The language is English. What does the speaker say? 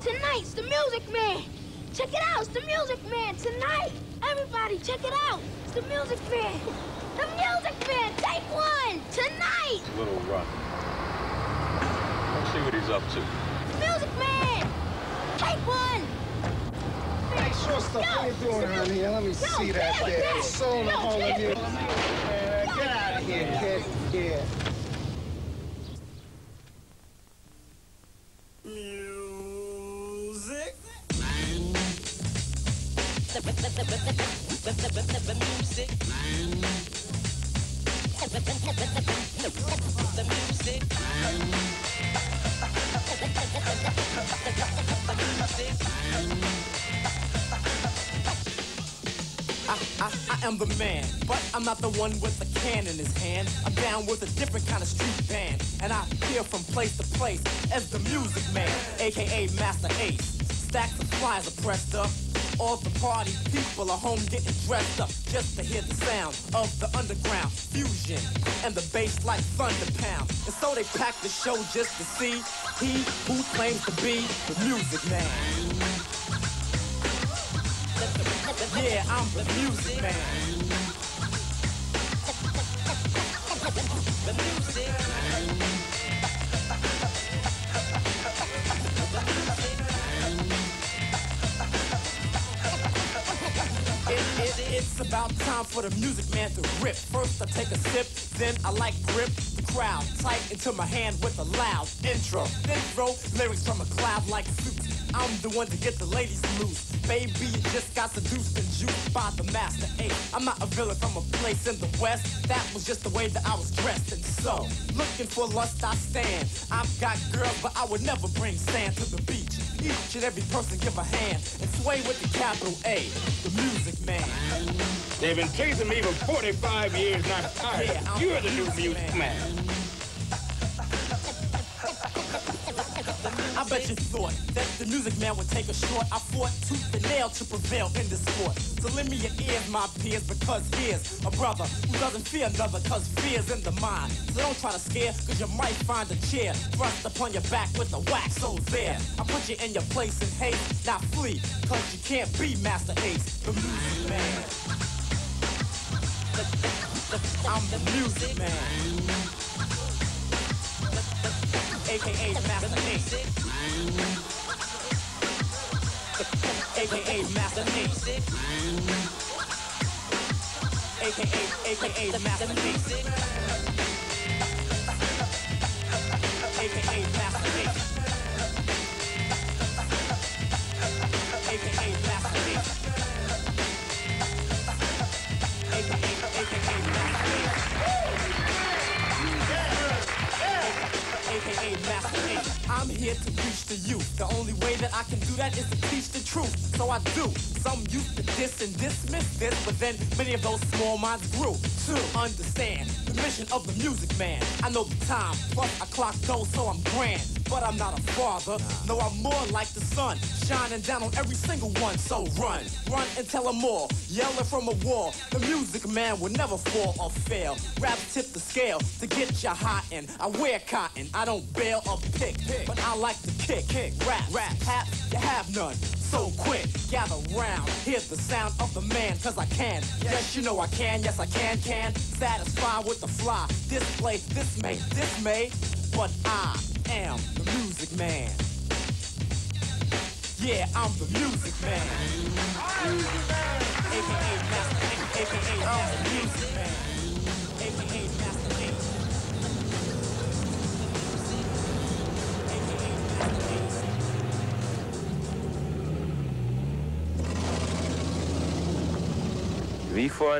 Tonight's the Music Man. Check it out, it's the Music Man tonight. Everybody, check it out. It's the Music Man. The Music Man, take one tonight. A little rough. Let's see what he's up to. Music Man, take one. Hey, shortstop, Yo, what you doing around here? Let me Yo, see that chill, there. chill. Soul in the Yo, hole of chill. you. Man, get out of here, kid. Yeah. I, am the man, but I'm not the one with the can in his hand. I'm down with a different kind of street band, and I appear from place to place as the music man, aka Masta Ace. Stacks of flyers are pressed up. All the party people are home getting dressed up just to hear the sound of the underground fusion and the bass like thunder pound. And so they pack the show just to see he who claims to be the music man. Yeah, I'm the music man. It's about time for the music man to rip. First I take a sip, then I like grip the crowd tight into my hand with a loud intro. Then throw lyrics from a cloud like soup. I'm the one to get the ladies loose. Baby, you just got seduced and juiced by the master eight. I'm not a villain from a place in the west. That was just the way that I was dressed. And so, looking for lust, I stand. I've got girls, but I would never bring sand to the beach. Each and every person give a hand and sway with the capital A, the music man. They've been chasing me for 45 years and I'm tired. Yeah, You're the the new music music man. man. I bet you thought that the music man would take a short. I fought tooth and nail to prevail in this sport. So lend me your ears, my peers, because here's a brother who doesn't fear another, cause fear's in the mind. So don't try to scare, cause you might find a chair thrust upon your back with a wax. So there, I put you in your place in haste. Now flee, cause you can't be Masta Ace, the music man. I'm the music man. AKA Masta Ace. AKA Masta Ace. AKA AKA Masta Ace. AKA Masta Ace. AKA Masta I'm here to reach the youth. The only way that I can do that is to teach the truth. So I do. Some used to diss and dismiss this, but then many of those small minds grew to understand the mission of the music man. I know the time, plus I clock those, so I'm grand. But I'm not a father, no, I'm more like the sun, shining down on every single one. So run, run and tell them more, yelling from a wall. The music man will never fall or fail. Rap tip the scale to get you hot and I wear cotton. I don't bail or pick, but I like to kick, kick, rap, rap, hat, you have none. So quick, gather round, hear the sound of the man, cause I can. Yes, you know I can, yes I can, can. Satisfied with the fly, This display, this may, this may, but I am the music man. Yeah, I'm the music man. AKA Masta AKA Masta oh. Wie vor